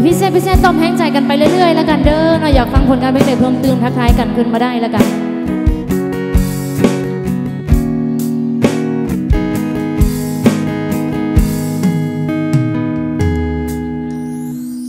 แบบพิเศษพิเศษต้อมแห้งใจกันไปเรื่อยๆ แล้วกันเด้อเนาะอยากฟังผลงานเพลงไหนเพิ่มเติมทักทายกันขึ้นมาได้แล้วกัน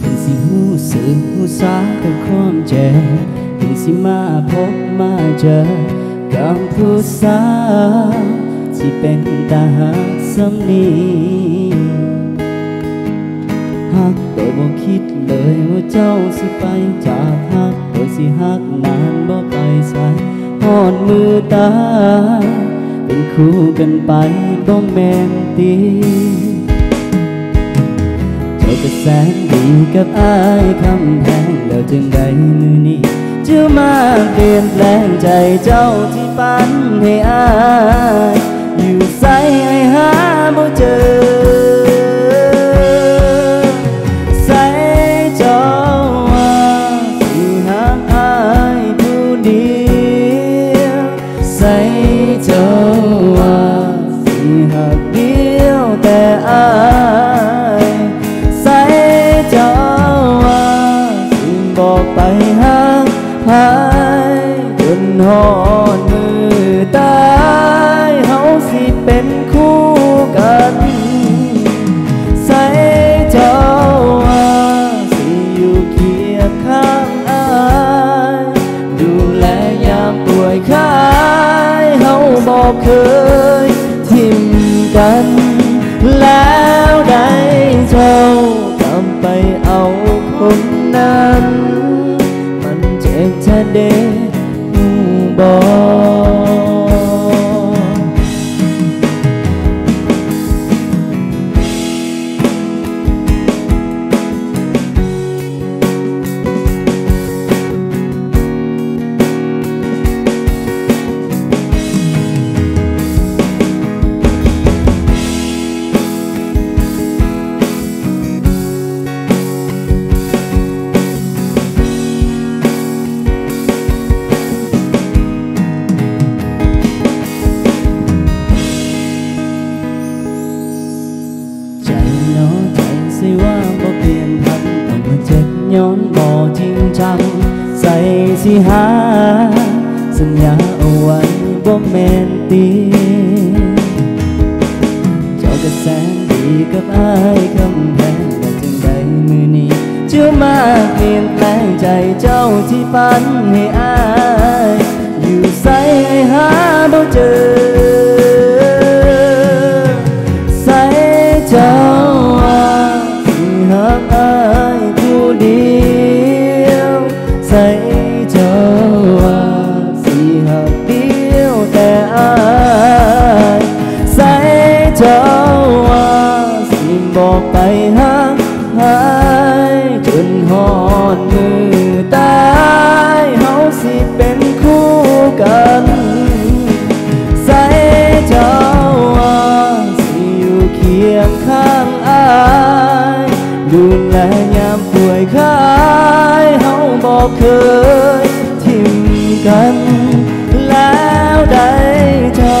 ถึงสิหูสึกหูสากับความเจ็บถึงสิมาพบมาเจอกับผู้สาวที่เป็นตาหักสำนี หักโดยบ่คิดเลยว่าเจ้าสิไปจากหักโดยสิหักนานบ่ไปสายหอดมือตา เป็นคู่กันไปบ่แม่นตีเจ้าก็แสนดีกับอายคำแพงแล้วจึงได้มือนี้เจ้ามาเปลี่ยนแปลงใจเจ้าที่ฝันให้อาย อยู่ใส่ไอ้หาบ่เจอ ไปเอาคนนั้น มันเจ็บแท้เด้ เปลี่ยนแปลงใจเจ้าที่ฝันให้อาย อยู่ใส่ให้หาบ่เจอ ยทิมกัน แล้วได้เจ้า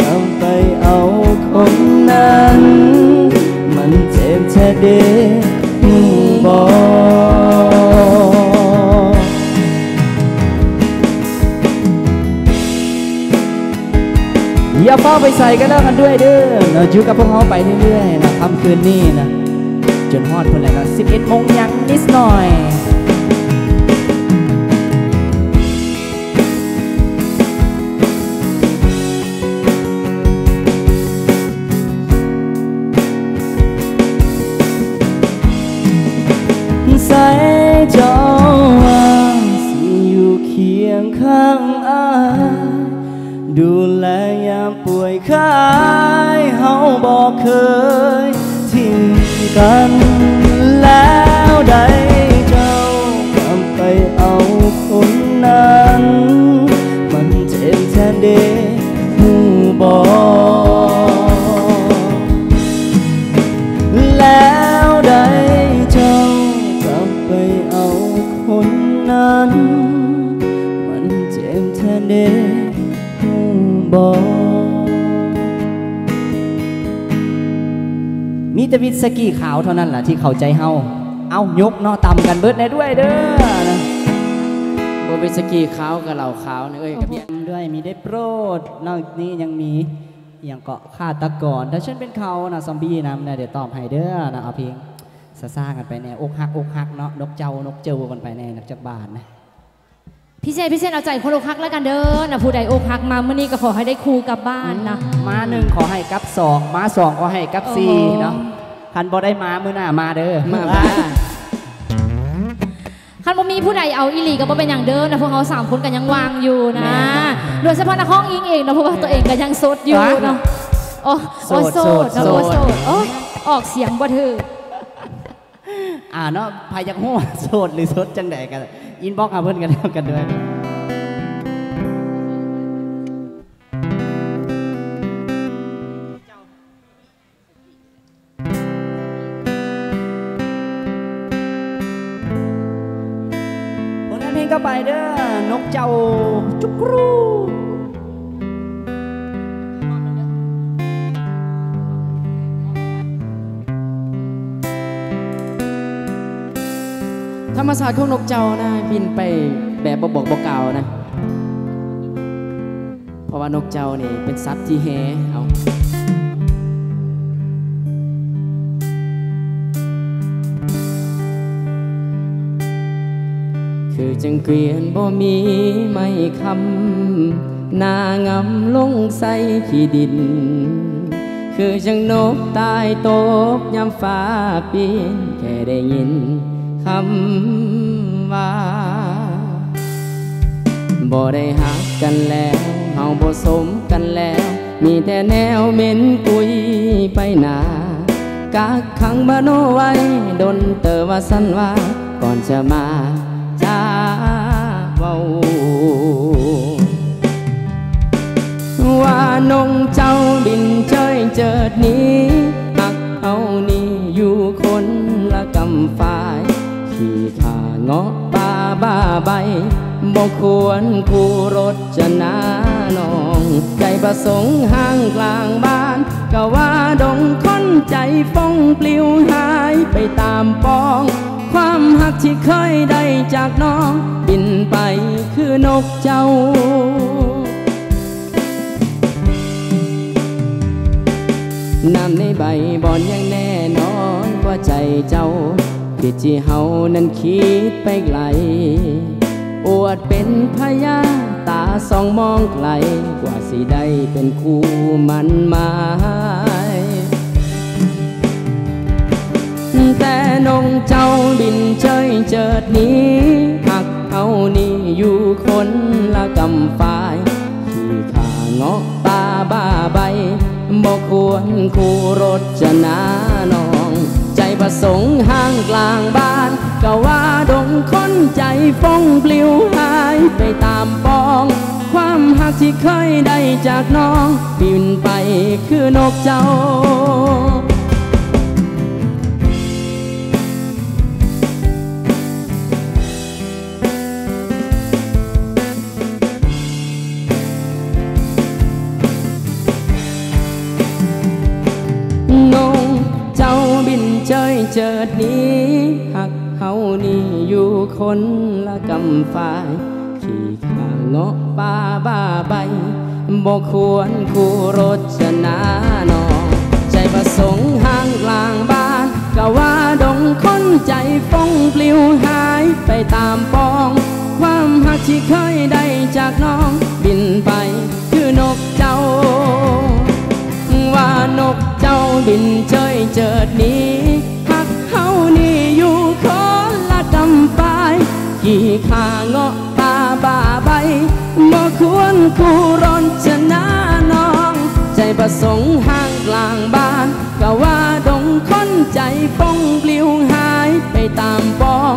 กำไปเอาคนนั้น มันเจ็บแท้เด้หูบอกอย่าเฝ้าไปใส่กันแล้วกันด้วยเด้อเราอยู่กับพวกเขาไปเรื่อยๆนะค่ำคืนนี้นะ จนฮอดเพิ่นแล้วก็11โมงยังนิดหน่อย ใส่เจ้าว่าสิอยู่เคียงข้างอายดูแลยามป่วยคายเฮาบอกเคยทิ้งกันแล้วได้เจ้ากำไปเอาคนนั้น มันเจ็บแทนเด มีแต่วิสกี้ขาวเท่านั้นแหละที่เข้าใจเฮาเอายกเนาะต่ำกันเบิดได้ด้วยเด้อนะโบเป็นสกีขาวกับเหล่าขาวนะเอ้ยกับเบียร์ด้วยมีได้โปรด นอกนี้ยังมีอหย่างเกาะฆาตกรถ้าฉันเป็นเขานะซอมบี้นะนะเดี๋ยวตอบให้เด้อนะเอาเพียงซาซากันไปแน่อกหักอกหักเนาะนกเจ้านกเจ้ากันไปแน่นักจักบาทนะพี่เซนพี่เซนเอาใจคนอกหักแล้วกันเด้อนะผู้ใดอกหักมาเมื่อนี้ก็ขอให้ได้ครูกลับบ้านนะมาหนึ่งขอให้กับสองมาสองขอให้กับสี่โอ้โหเนาะ คันบอได้มามือหน้ามาเด้อมาบ้าคันบ่มีผู้ใดเอาอีหลีก็บ่เป็นอย่างเดิมนะพวกเขาสามคนกันยังวางอยู่นะ โดยเฉพาะนักห้องอิงเองนะเพราะว่าตัวเองก็ยังโสดอยู่เนาะโอ้โอ้โสดนะโอ้โสดโอ้ออกเสียงบ่ถืออ่าเนาะพายักหัวโสดหรือโสดจังใดกันอินบ็อกเอาเพิ่นกันแล้วกันด้วย ผลงานเพลงก็ไปเด้อนกเจ้าจุกรูธรรมศาสตร์ของนกเจ้านะบินไปแบบบบอกบอกเก่านะ เพราะว่านกเจ้านี่เป็นสัตว์ที่แฮเอา คือจังเกวียนบ่มีไม่คำนางำลงใส่ขี้ดิน คือจังนกตายตกยามฟ้าปีนแค่ได้ยินคำว่าบ่ได้หักกันแล้วเฮาบ่สมกันแล้ว มีแต่แนวเหม็นกุยไปหนากักขังบโนไว้ดนเตอว่าสันว่าก่อนจะมา ว่านงเจ้าบินเจยเจิดหนี้หักเอานี่อยู่คนละกำฝ่าย ขี่ขาเงาะป่าบ้าใบบ่ควรคู่รถจะนาน้อง ใจประสงค์ห่างกลางบ้านก็ว่าดงคนใจฟ้องปลิวหายไปตามปอง ความหักที่เคยได้จากน้อง บินไปคือนกเจ้า น้ำในใบบอนยังแน่นอนว่าใจเจ้าผิดที่เฮานั้นคิดไปไกล อวดเป็นพยาตาสองมองไกล กว่าสิได้เป็นคู่มันหมายแต่นงเจ้าบินเฉยเจิดหนี้หักเอานี่อยู่คนละกำฝ่าย ขี่ขาเงาะป่าบ้าใบ บอกควรคู่รถจะนาน้อง ใจประสงค์ห่างกลางบ้านก็ว่าดงคนใจฟ้องปลิวหายไปตามปอง ความหักที่เคยได้จากน้องบินไปคือนกเจ้า เจิดหนี้หักเฮานี่อยู่คนละกำฝ่าย ขี่ข้างเงาะป่าบ้าใบบ่ควรคู่รถชนะนอใจประสงค์ห่างกลางบ้านกะว่าดงคนใจฟ้องปลิวหายไปตา บ่ควรคู่ร้อนชนะน้อง ใจประสงค์ห่างกลางบ้านก็ว่าดงค้นใจป้องปลิวหายไปตามปอง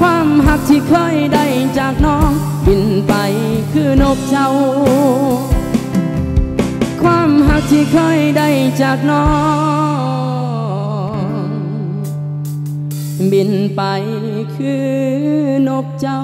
ความหักที่เคยได้จากน้อง บินไปคือนกเจ้า ความหักที่เคยได้จากน้อง บินไปคือนกเจ้า